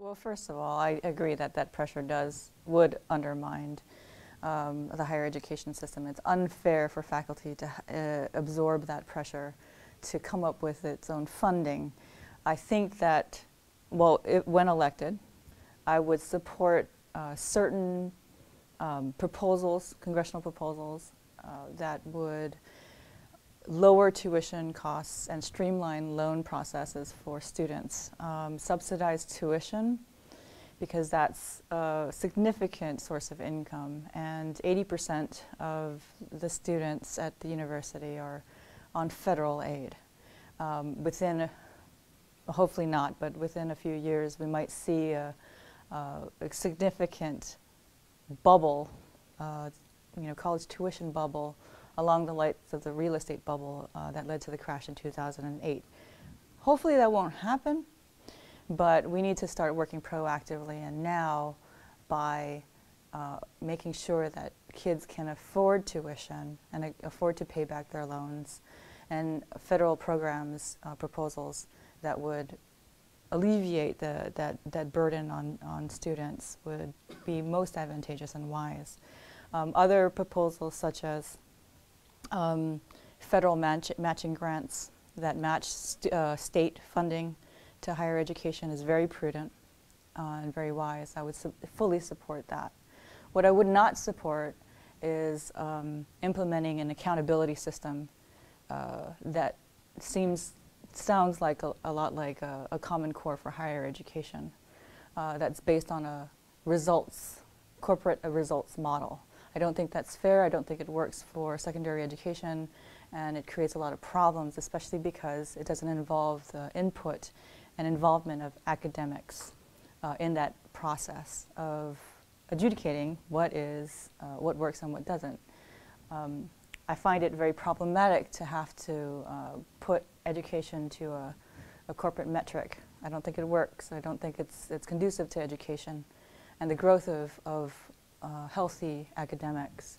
Well, first of all, I agree that that pressure does, would undermine um, the higher education system. It's unfair for faculty to uh, absorb that pressure to come up with its own funding. I think that, well, it, when elected, I would support uh, certain um, proposals, congressional proposals, uh, that would lower tuition costs and streamline loan processes for students. Um, subsidized tuition, because that's a significant source of income, and 80% of the students at the university are on federal aid. Um, within, a, hopefully not, but within a few years, we might see a, a significant bubble, uh, you know, college tuition bubble along the lines of the real estate bubble uh, that led to the crash in 2008. Hopefully that won't happen, but we need to start working proactively and now by uh, making sure that kids can afford tuition and uh, afford to pay back their loans and federal programs, uh, proposals that would alleviate the, that, that burden on, on students would be most advantageous and wise. Um, other proposals such as um, federal match matching grants that match st uh, state funding to higher education is very prudent uh, and very wise. I would su fully support that. What I would not support is um, implementing an accountability system uh, that seems sounds like a, a lot like a, a, common core for higher education uh, that's based on a results corporate a results model I don't think that's fair. I don't think it works for secondary education, and it creates a lot of problems, especially because it doesn't involve the input and involvement of academics uh, in that process of adjudicating what is, uh, what works and what doesn't. Um, I find it very problematic to have to uh, put education to a, a, corporate metric. I don't think it works. I don't think it's, it's conducive to education and the growth of, of uh, healthy academics.